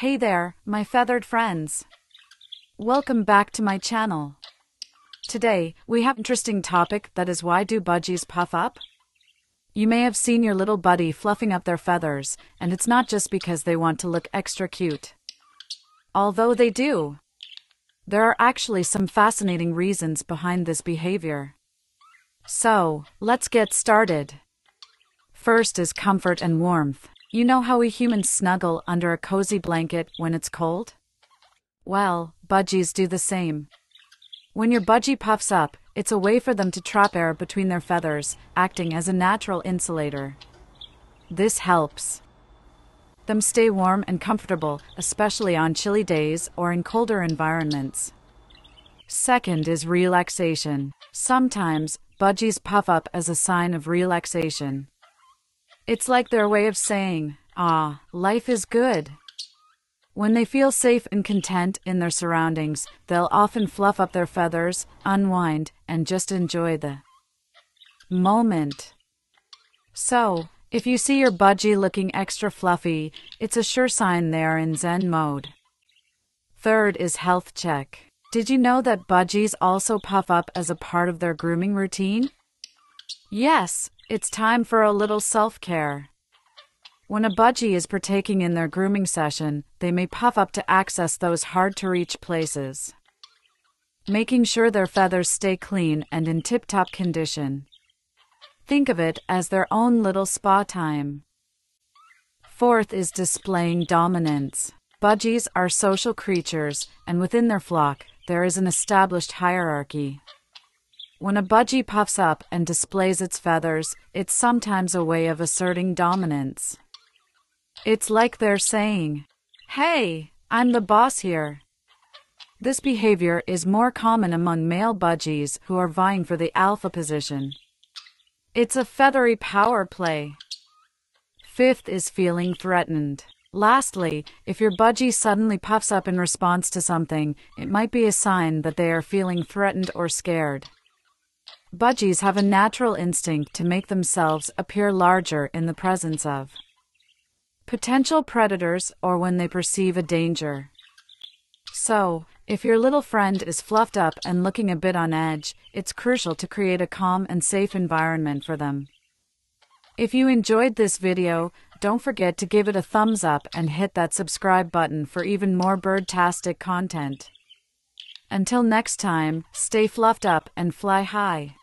Hey there, my feathered friends. Welcome back to my channel. Today, we have an interesting topic that is why do budgies puff up? You may have seen your little buddy fluffing up their feathers, and it's not just because they want to look extra cute. Although they do. There are actually some fascinating reasons behind this behavior. So, let's get started. First is comfort and warmth. You know how we humans snuggle under a cozy blanket when it's cold? Well, budgies do the same. When your budgie puffs up, it's a way for them to trap air between their feathers, acting as a natural insulator. This helps them stay warm and comfortable, especially on chilly days or in colder environments. Second is relaxation. Sometimes, budgies puff up as a sign of relaxation. It's like their way of saying, ah, life is good. When they feel safe and content in their surroundings, they'll often fluff up their feathers, unwind, and just enjoy the moment. So, if you see your budgie looking extra fluffy, it's a sure sign they are in Zen mode. Third is health check. Did you know that budgies also puff up as a part of their grooming routine? Yes, it's time for a little self care. When a budgie is partaking in their grooming session, they may puff up to access those hard to reach places, making sure their feathers stay clean and in tip top condition. Think of it as their own little spa time. Fourth is displaying dominance. Budgies are social creatures, and within their flock, there is an established hierarchy. When a budgie puffs up and displays its feathers, it's sometimes a way of asserting dominance. It's like they're saying, Hey, I'm the boss here. This behavior is more common among male budgies who are vying for the alpha position. It's a feathery power play. Fifth is feeling threatened. Lastly, if your budgie suddenly puffs up in response to something, it might be a sign that they are feeling threatened or scared. Budgies have a natural instinct to make themselves appear larger in the presence of potential predators or when they perceive a danger. So, if your little friend is fluffed up and looking a bit on edge, it's crucial to create a calm and safe environment for them. If you enjoyed this video, don't forget to give it a thumbs up and hit that subscribe button for even more birdtastic content. Until next time, stay fluffed up and fly high.